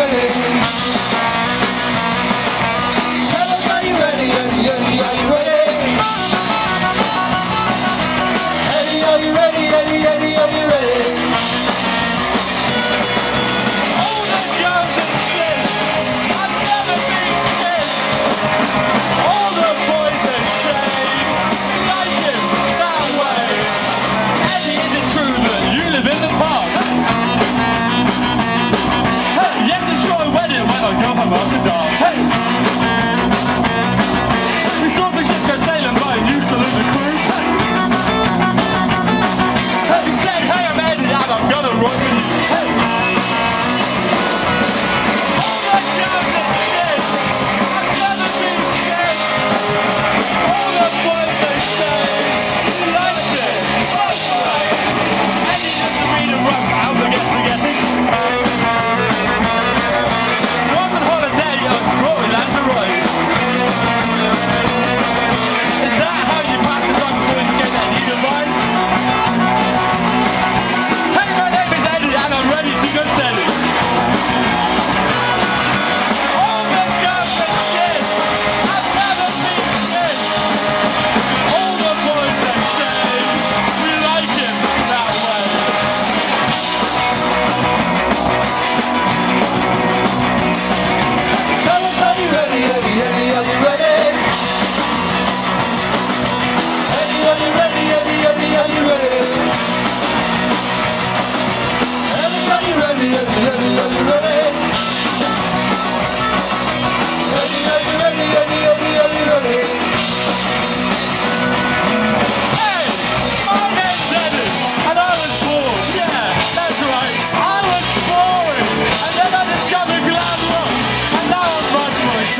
Eddie,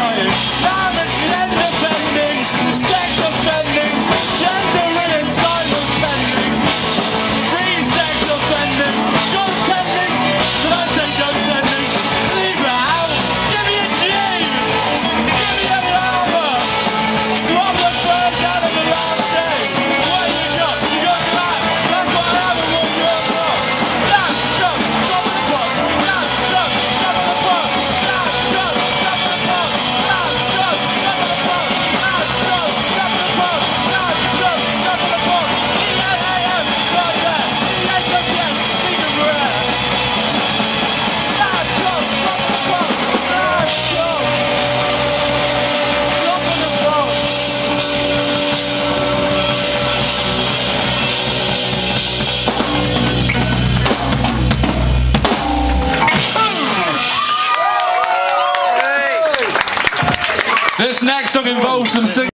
Style. Damit This next song involves some singing.